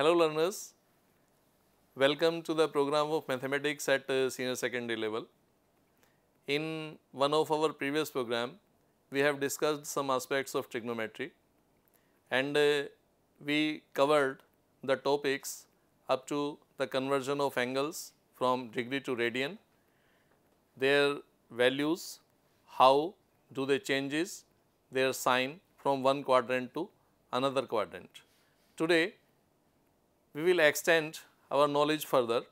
Hello learners, welcome to the program of mathematics at uh, senior secondary level. In one of our previous program, we have discussed some aspects of trigonometry and uh, we covered the topics up to the conversion of angles from degree to radian, their values, how do they changes, their sign from one quadrant to another quadrant. Today, we will extend our knowledge further.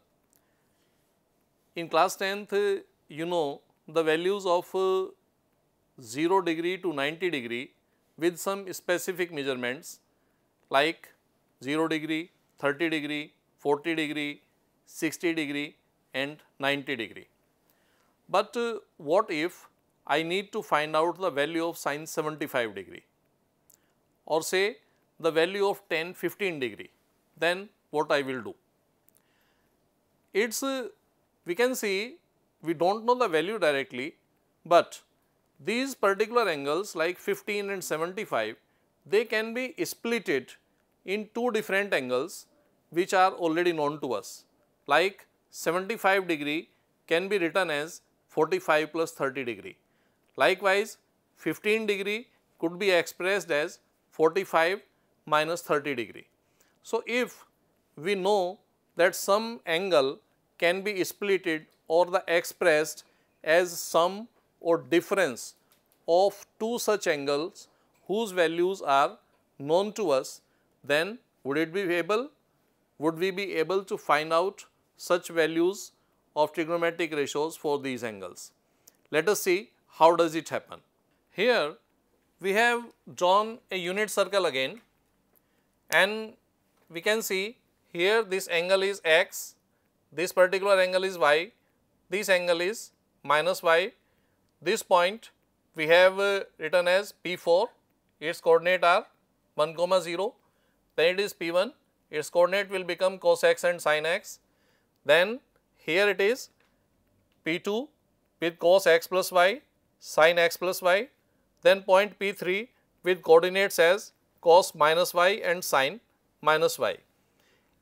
In class 10th, uh, you know the values of uh, 0 degree to 90 degree with some specific measurements like 0 degree, 30 degree, 40 degree, 60 degree and 90 degree. But uh, what if I need to find out the value of sine 75 degree or say the value of tan 15 degree then what I will do. It is we can see we do not know the value directly, but these particular angles like 15 and 75 they can be splitted in two different angles which are already known to us like 75 degree can be written as 45 plus 30 degree. Likewise, 15 degree could be expressed as 45 minus 30 degree. So, if we know that some angle can be splitted or the expressed as sum or difference of two such angles whose values are known to us, then would it be able, would we be able to find out such values of trigonometric ratios for these angles. Let us see how does it happen. Here we have drawn a unit circle again and we can see here this angle is x, this particular angle is y, this angle is minus y, this point we have uh, written as P4, its coordinate are 1 comma 0, then it is P1, its coordinate will become cos x and sin x, then here it is P2 with cos x plus y, sin x plus y, then point P3 with coordinates as cos minus y and sin minus y.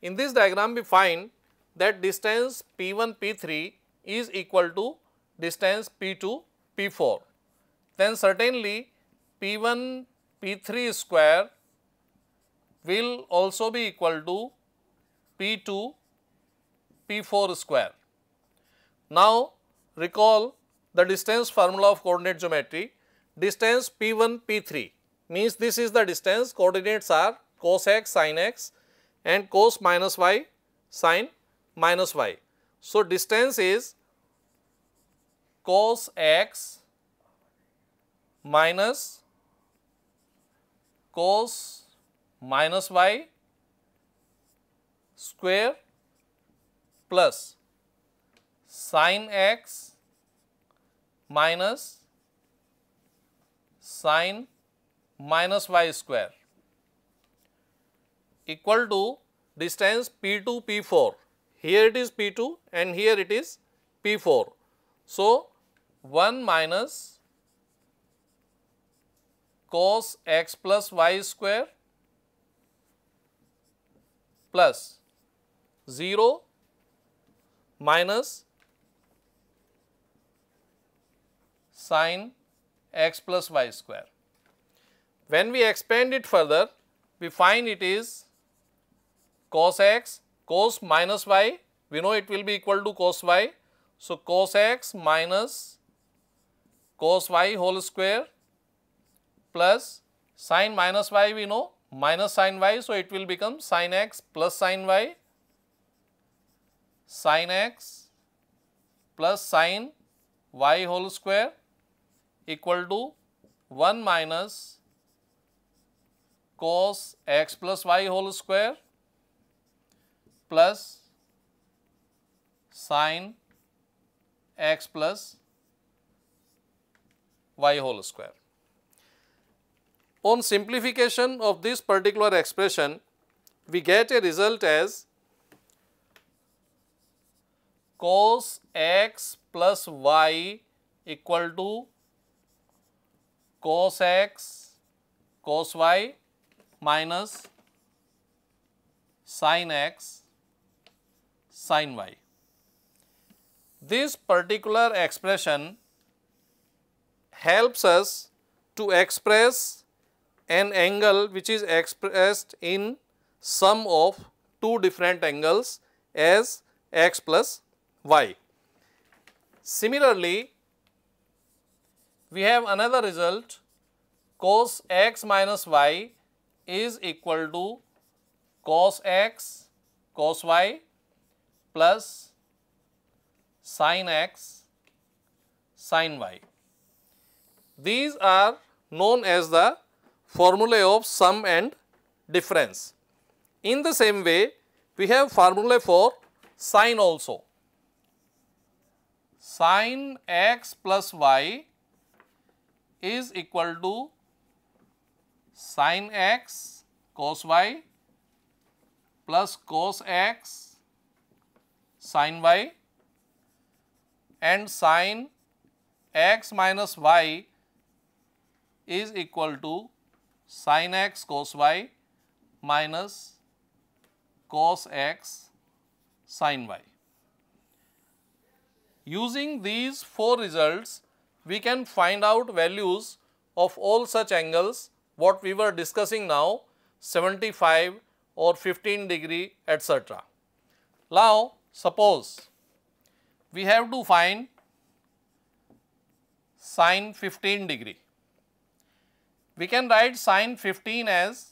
In this diagram we find that distance P1 P3 is equal to distance P2 P4. Then certainly P1 P3 square will also be equal to P2 P4 square. Now recall the distance formula of coordinate geometry distance P1 P3 means this is the distance coordinates are cos x sin x and cos minus y sin minus y. So, distance is cos x minus cos minus y square plus sin x minus sin minus y square equal to distance P2 P4. Here it is P2 and here it is P4. So, 1 minus cos x plus y square plus 0 minus sin x plus y square. When we expand it further, we find it is cos x, cos minus y, we know it will be equal to cos y. So, cos x minus cos y whole square plus sin minus y we know minus sin y. So, it will become sin x plus sin y sin x plus sin y whole square equal to 1 minus cos x plus y whole square plus sine x plus y whole square. On simplification of this particular expression, we get a result as cos x plus y equal to cos x cos y minus sin x sin y. This particular expression helps us to express an angle which is expressed in sum of two different angles as x plus y. Similarly, we have another result cos x minus y is equal to cos x cos y plus sin x sin y. These are known as the formulae of sum and difference. In the same way, we have formulae for sine also. Sin x plus y is equal to sin x cos y plus cos x sin y and sin x minus y is equal to sin x cos y minus cos x sin y. Using these four results, we can find out values of all such angles what we were discussing now 75 or 15 degree etc. Now suppose we have to find sine 15 degree. We can write sine 15 as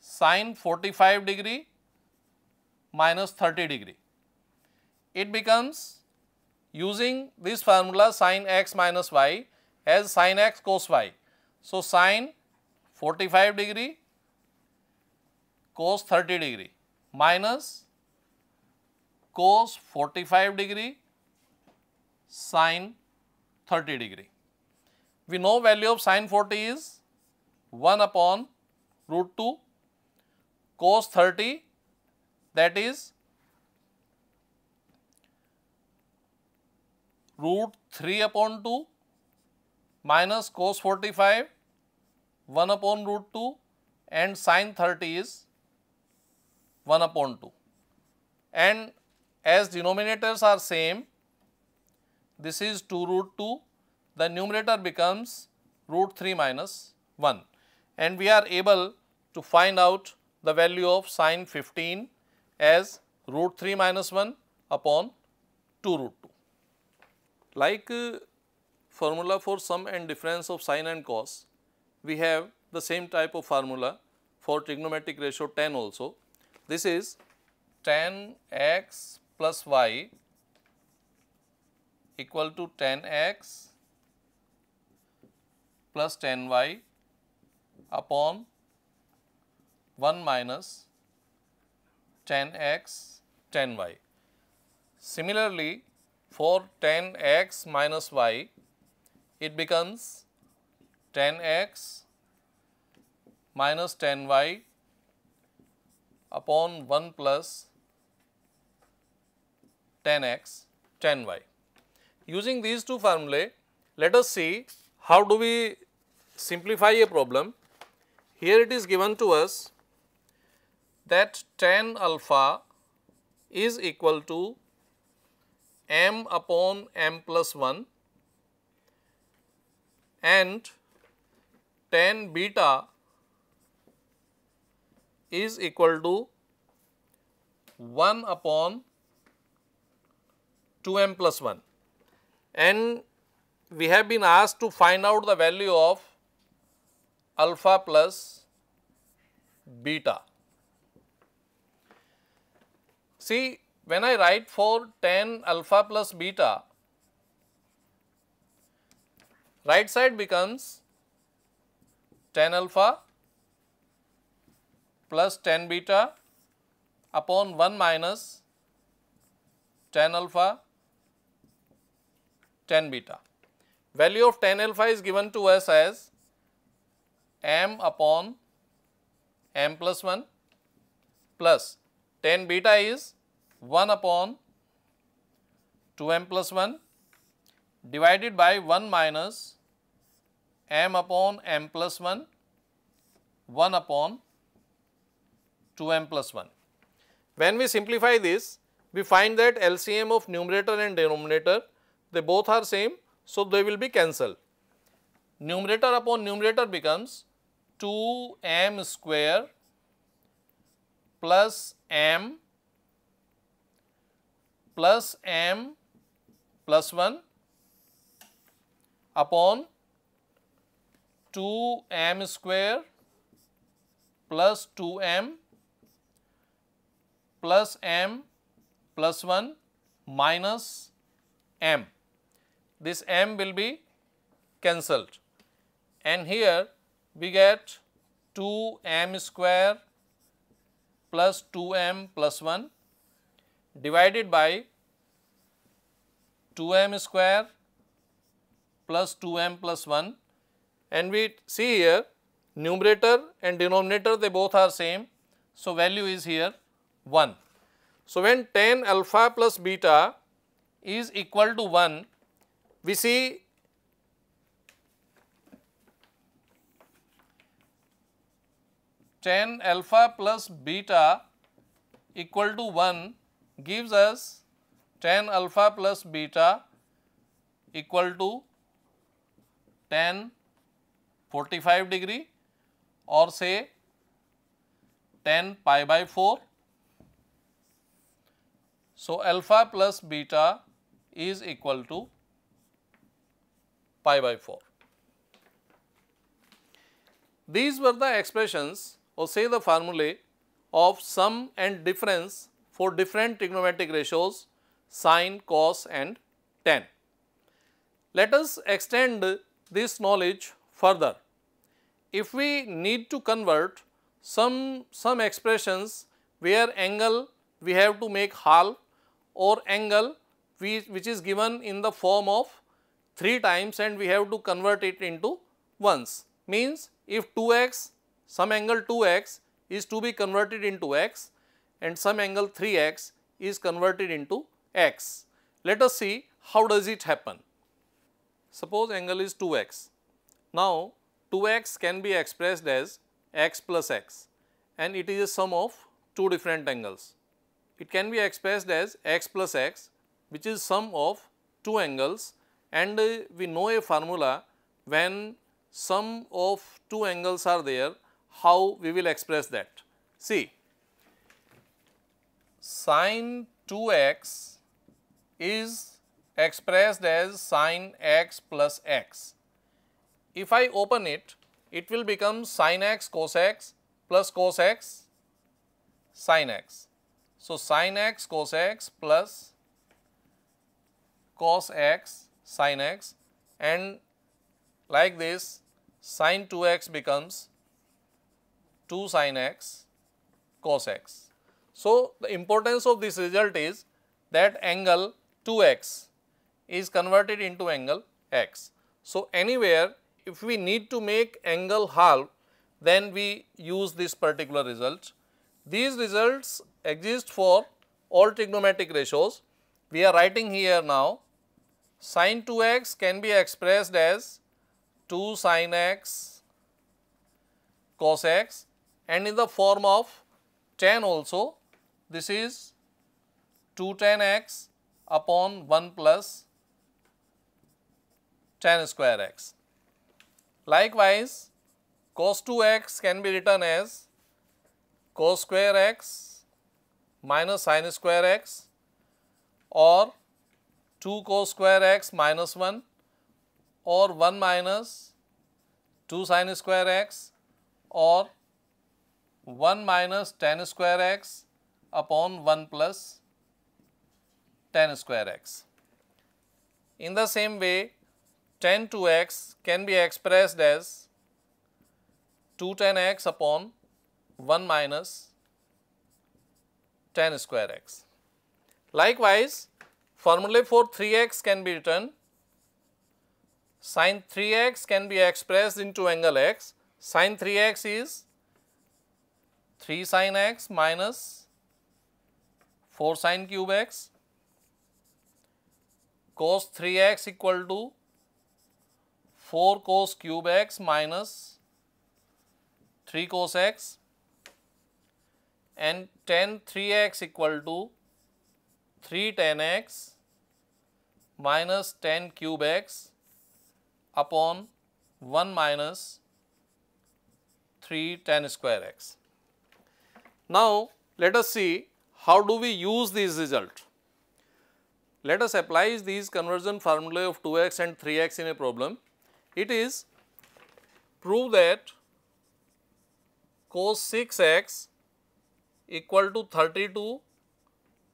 sine 45 degree minus 30 degree. It becomes using this formula sin x minus y as sin x cos y. So, sin 45 degree cos 30 degree minus cos 45 degree sin 30 degree. We know value of sin 40 is 1 upon root 2 cos 30 that is root 3 upon 2 minus cos 45 1 upon root 2 and sin 30 is 1 upon 2 and as denominators are same this is 2 root 2 the numerator becomes root 3 minus 1 and we are able to find out the value of sin 15 as root 3 minus 1 upon 2 root 2. Like uh, formula for sum and difference of sine and cos, we have the same type of formula for trigonometric ratio tan also. This is tan x plus y equal to tan x plus tan y upon 1 minus tan x tan y. Similarly, for tan x minus y, it becomes tan x minus tan y upon 1 plus tan x tan y. Using these two formulae, let us see how do we simplify a problem. Here it is given to us that tan alpha is equal to m upon m plus 1 and tan beta is equal to 1 upon 2m plus 1 and we have been asked to find out the value of alpha plus beta. See when I write for tan alpha plus beta, right side becomes tan alpha plus tan beta upon 1 minus tan alpha tan beta. Value of tan alpha is given to us as m upon m plus 1 plus tan beta is 1 upon 2m plus 1 divided by 1 minus m upon m plus 1 1 upon 2m plus 1. When we simplify this, we find that LCM of numerator and denominator, they both are same, so they will be cancelled. Numerator upon numerator becomes 2m square plus m plus m plus 1 upon 2m square plus 2m plus m plus 1 minus m. This m will be cancelled and here we get 2m square plus 2m plus 1 divided by 2m square plus 2m plus 1 and we see here numerator and denominator they both are same. So, value is here 1. So, when tan alpha plus beta is equal to 1, we see tan alpha plus beta equal to 1 gives us tan alpha plus beta equal to tan 45 degree or say tan pi by 4. So, alpha plus beta is equal to pi by 4. These were the expressions or say the formulae of sum and difference for different trigonometric ratios sine, cos and tan. Let us extend this knowledge further. If we need to convert some, some expressions where angle we have to make half or angle which is given in the form of 3 times and we have to convert it into ones. Means if 2x, some angle 2x is to be converted into x and some angle 3x is converted into x. Let us see how does it happen. Suppose angle is 2x. Now, 2x can be expressed as x plus x and it is a sum of two different angles. It can be expressed as x plus x which is sum of two angles and we know a formula when sum of two angles are there how we will express that. See sine 2x is expressed as sine x plus x. If I open it, it will become sine x cos x plus cos x sine x. So, sine x cos x plus cos x sine x and like this sin 2x becomes 2 sin x cos x. So, the importance of this result is that angle 2x is converted into angle x. So, anywhere if we need to make angle half then we use this particular result. These results exist for all trigonometric ratios. We are writing here now sine 2x can be expressed as 2 sin x cos x and in the form of tan also this is 2 tan x upon 1 plus tan square x. Likewise, cos 2x can be written as cos square x minus sin square x or 2 cos square x minus 1 or 1 minus 2 sin square x or 1 minus tan square x upon 1 plus tan square x. In the same way, tan 2x can be expressed as 2 tan x upon 1 minus tan square x. Likewise, formula for 3x can be written. Sin 3x can be expressed into angle x, sin 3x is 3 sin x minus 4 sin cube x. Cos 3x equal to 4 cos cube x minus 3 cos x. And tan 3x equal to 3 tan x minus tan cube x upon 1 minus 3 tan square x. Now, let us see how do we use this result. Let us apply these conversion formulae of 2x and 3x in a problem. It is prove that cos 6x equal to 32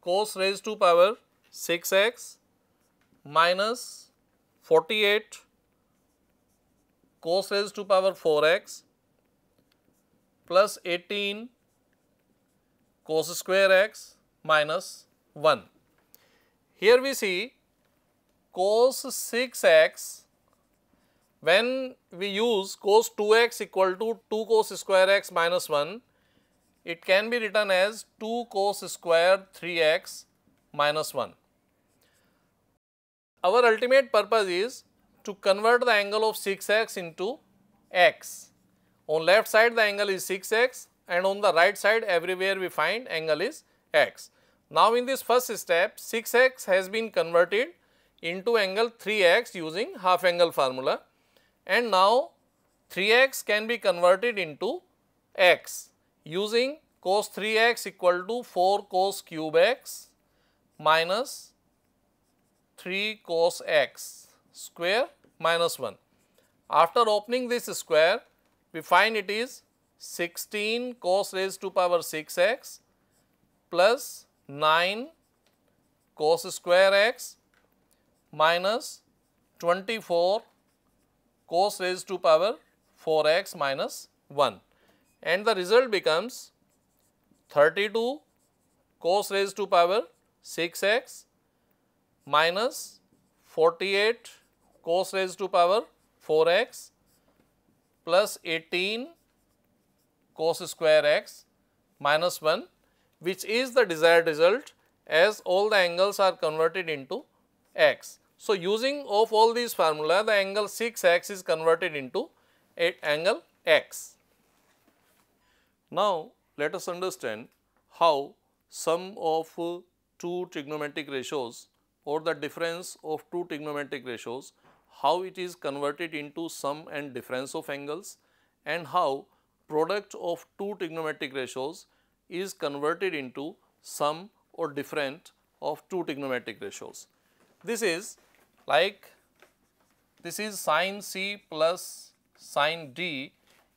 cos raised to power 6x minus 48 cos raised to power 4x plus 18 cos square x minus 1. Here we see cos 6x when we use cos 2x equal to 2 cos square x minus 1 it can be written as 2 cos square 3x minus 1. Our ultimate purpose is to convert the angle of 6x into x. On left side the angle is 6x and on the right side everywhere we find angle is x. Now in this first step 6x has been converted into angle 3x using half angle formula and now 3x can be converted into x using cos 3x equal to 4 cos cube x minus 3 cos x square minus 1. After opening this square we find it is 16 cos raised to power 6x plus 9 cos square x minus 24 cos raised to power 4x minus 1 and the result becomes 32 cos raised to power 6x minus 48 cos raised to power 4x plus 18 cos square x minus 1 which is the desired result as all the angles are converted into x. So, using of all these formula the angle 6x is converted into angle x. Now, let us understand how sum of two trigonometric ratios or the difference of two trigonometric ratios, how it is converted into sum and difference of angles and how product of two trigonometric ratios is converted into sum or different of two trigonometric ratios. This is like this is sine C plus sine D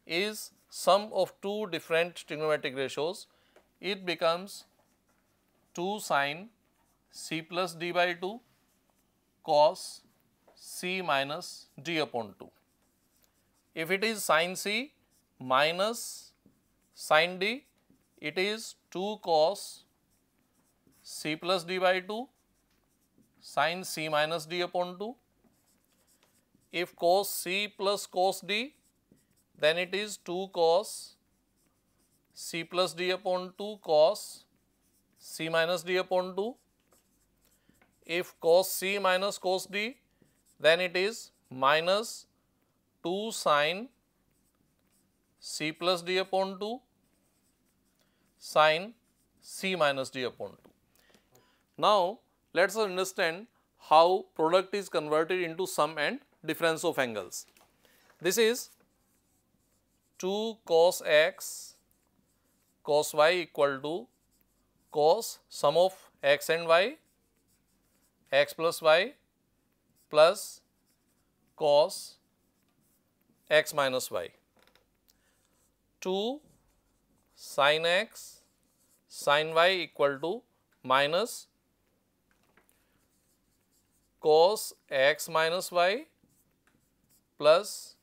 is sum of two different trigonometric ratios, it becomes 2 sine C plus D by 2 cos C minus D upon 2. If it is sine C minus sine D, it is 2 cos C plus D by 2 sine C minus D upon 2. If cos C plus cos D, then it is 2 cos C plus D upon 2 cos C minus D upon 2. If cos C minus cos D, then it is minus 2 sine C plus D upon 2 sine C minus D upon 2. Now, let us understand how product is converted into sum and difference of angles. This is 2 cos x cos y equal to cos sum of x and y x plus y plus cos x minus y. 2 sin x sin y equal to minus cos x minus y plus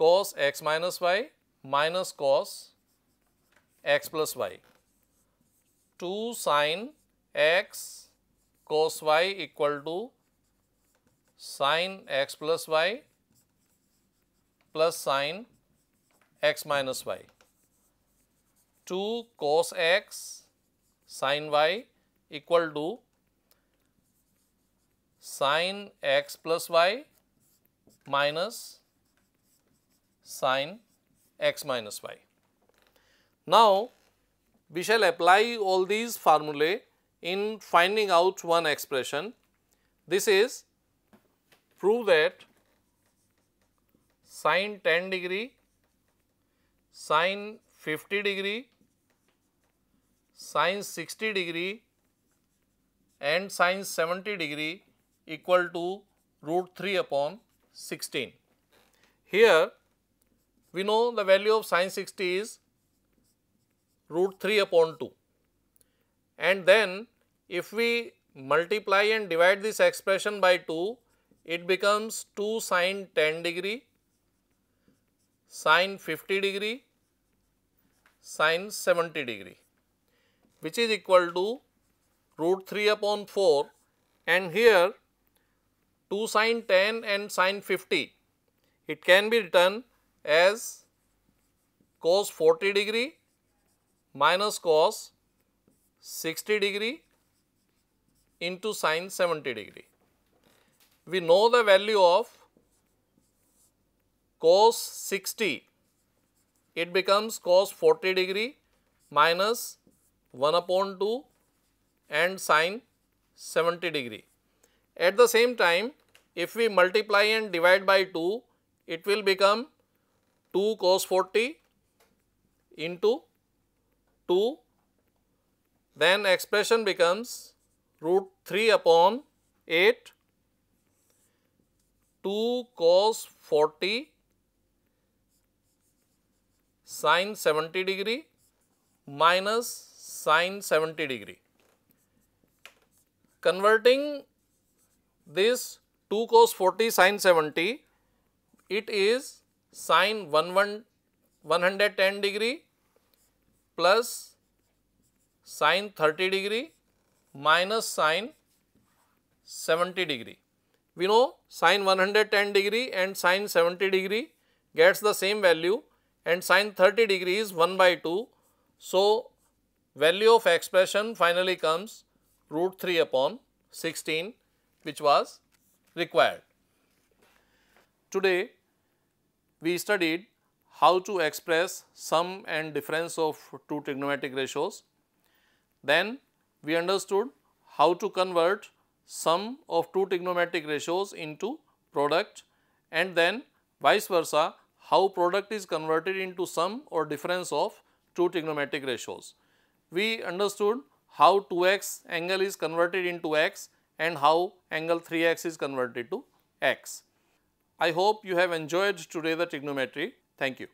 cos x minus y minus cos x plus y. 2 sin x cos y equal to sin x plus y plus sin x minus y. 2 cos x sin y equal to sin x plus y minus sin x minus y. Now, we shall apply all these formulae in finding out one expression. This is prove that sine 10 degree, sine 50 degree, sine 60 degree and sine 70 degree equal to root 3 upon 16. Here we know the value of sine 60 is root 3 upon 2 and then if we multiply and divide this expression by 2 it becomes 2 sine 10 degree, sine 50 degree, sine 70 degree which is equal to root 3 upon 4 and here 2 sine 10 and sine 50 it can be written as cos 40 degree minus cos 60 degree into sine 70 degree. We know the value of cos 60, it becomes cos 40 degree minus 1 upon 2 and sine 70 degree. At the same time, if we multiply and divide by 2, it will become 2 cos 40 into 2 then expression becomes root 3 upon 8 2 cos 40 sine 70 degree minus sine 70 degree. Converting this 2 cos 40 sine 70 it is sine 110 degree plus sine 30 degree minus sine 70 degree. We know sine 110 degree and sine 70 degree gets the same value and sine 30 degree is 1 by 2. So, value of expression finally comes root 3 upon 16 which was required. Today we studied how to express sum and difference of two trigonometric ratios. Then we understood how to convert sum of two trigonometric ratios into product and then vice versa how product is converted into sum or difference of two trigonometric ratios. We understood how 2x angle is converted into x and how angle 3x is converted to x. I hope you have enjoyed today the trigonometry. Thank you.